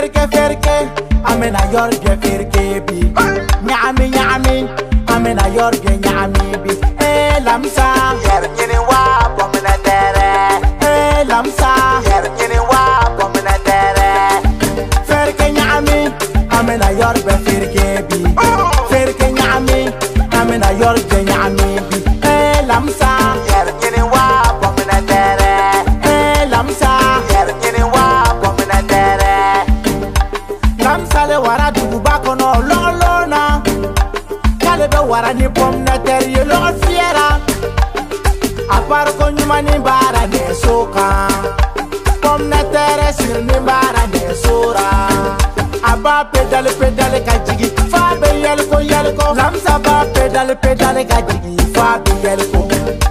فرقة فرقة أمنا يورجة فرقة بي نعمي نعمي أمنا يورجة نعمي بي إيه لمسة bara ni pomme de terre ye lɔgɔ fiyɛra a pari ko ɲuman ni baara nɛgɛso kan pomme de terre siri ni baara nɛgɛso ra a b'a pedale pedale ka jigin f'a bɛ yɛliko yɛliko lamisa b'a pedale pedale ka jigin f'a bɛ yɛliko.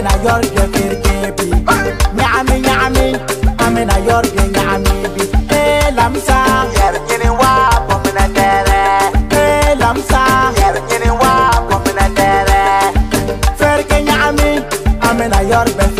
a amina yorge firgebi nyami nyami amina yorge nyami bi elamsa yergini wa pomina dere elamsa yergini wa pomina dere ferge nyami amina yorge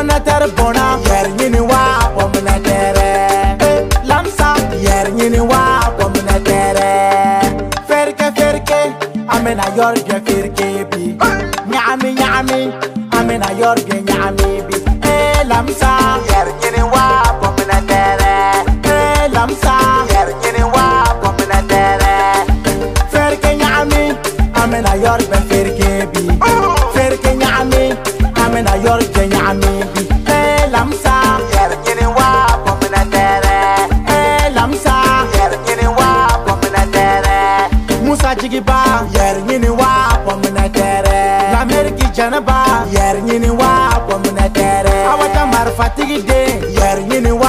omnatar bona yer nyini wa omnatere lamsa yer nyini wa omnatere ferke ferke amena yorge ferke bi nyami nyami amena yorge nyami bi eh lamsa janaba yɛri ɲini wa bɔminɛ tɛrɛ aw ta marifatigi den yɛri ɲini wa